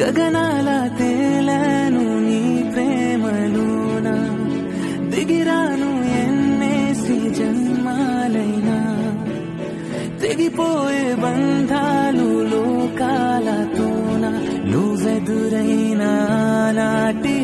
గగనాల తేలను నీ ప్రేమలోన దిగిరాను ఎన్నేసి జన్మాలైనా తెగిపోయే బంధాలు లోకాలతోన నువ్వెదురైనా నాటి